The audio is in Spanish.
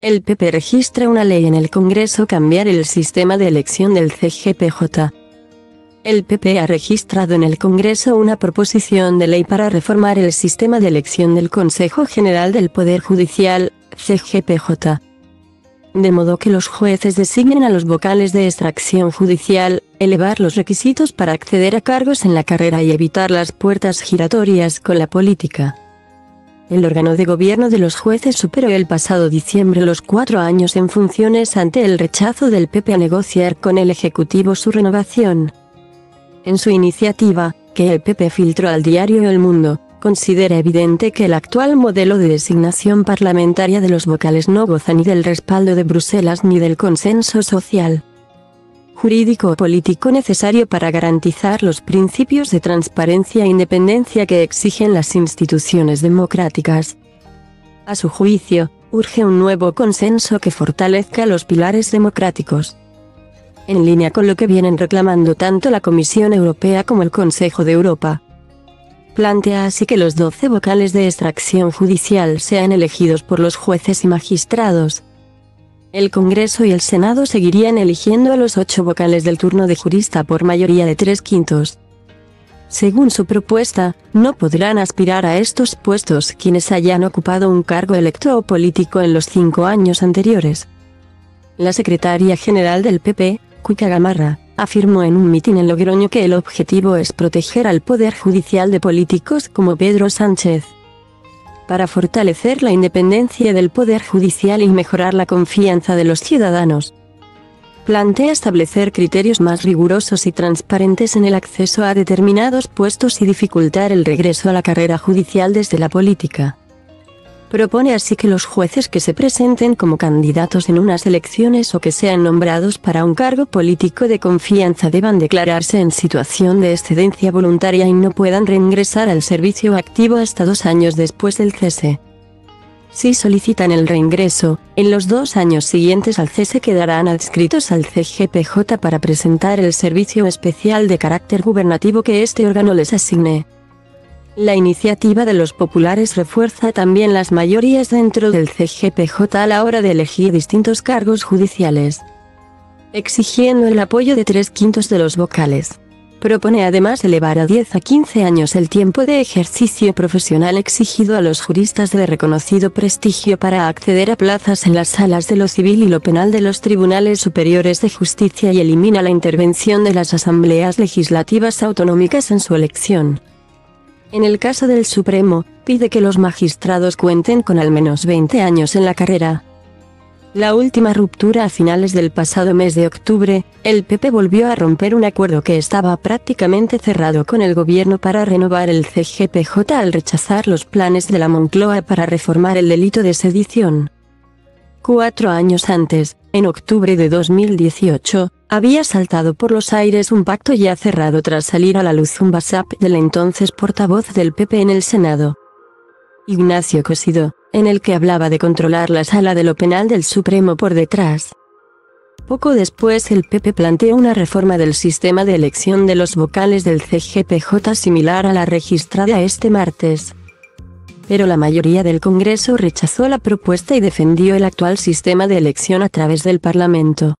El PP registra una ley en el Congreso cambiar el sistema de elección del CGPJ. El PP ha registrado en el Congreso una proposición de ley para reformar el sistema de elección del Consejo General del Poder Judicial, CGPJ. De modo que los jueces designen a los vocales de extracción judicial, elevar los requisitos para acceder a cargos en la carrera y evitar las puertas giratorias con la política. El órgano de gobierno de los jueces superó el pasado diciembre los cuatro años en funciones ante el rechazo del PP a negociar con el Ejecutivo su renovación. En su iniciativa, que el PP filtró al diario El Mundo, considera evidente que el actual modelo de designación parlamentaria de los vocales no goza ni del respaldo de Bruselas ni del consenso social jurídico o político necesario para garantizar los principios de transparencia e independencia que exigen las instituciones democráticas. A su juicio, urge un nuevo consenso que fortalezca los pilares democráticos. En línea con lo que vienen reclamando tanto la Comisión Europea como el Consejo de Europa. Plantea así que los 12 vocales de extracción judicial sean elegidos por los jueces y magistrados, el Congreso y el Senado seguirían eligiendo a los ocho vocales del turno de jurista por mayoría de tres quintos. Según su propuesta, no podrán aspirar a estos puestos quienes hayan ocupado un cargo electo o político en los cinco años anteriores. La secretaria general del PP, Cuica Gamarra, afirmó en un mitin en Logroño que el objetivo es proteger al poder judicial de políticos como Pedro Sánchez para fortalecer la independencia del Poder Judicial y mejorar la confianza de los ciudadanos. Plantea establecer criterios más rigurosos y transparentes en el acceso a determinados puestos y dificultar el regreso a la carrera judicial desde la política. Propone así que los jueces que se presenten como candidatos en unas elecciones o que sean nombrados para un cargo político de confianza deban declararse en situación de excedencia voluntaria y no puedan reingresar al servicio activo hasta dos años después del cese. Si solicitan el reingreso, en los dos años siguientes al cese quedarán adscritos al CGPJ para presentar el servicio especial de carácter gubernativo que este órgano les asigne. La iniciativa de los populares refuerza también las mayorías dentro del CGPJ a la hora de elegir distintos cargos judiciales, exigiendo el apoyo de tres quintos de los vocales. Propone además elevar a 10 a 15 años el tiempo de ejercicio profesional exigido a los juristas de reconocido prestigio para acceder a plazas en las salas de lo civil y lo penal de los tribunales superiores de justicia y elimina la intervención de las asambleas legislativas autonómicas en su elección. En el caso del Supremo, pide que los magistrados cuenten con al menos 20 años en la carrera. La última ruptura a finales del pasado mes de octubre, el PP volvió a romper un acuerdo que estaba prácticamente cerrado con el gobierno para renovar el CGPJ al rechazar los planes de la Moncloa para reformar el delito de sedición. Cuatro años antes, en octubre de 2018, había saltado por los aires un pacto ya cerrado tras salir a la luz un WhatsApp del entonces portavoz del PP en el Senado. Ignacio Cosido, en el que hablaba de controlar la sala de lo penal del Supremo por detrás. Poco después el PP planteó una reforma del sistema de elección de los vocales del CGPJ similar a la registrada este martes pero la mayoría del Congreso rechazó la propuesta y defendió el actual sistema de elección a través del Parlamento.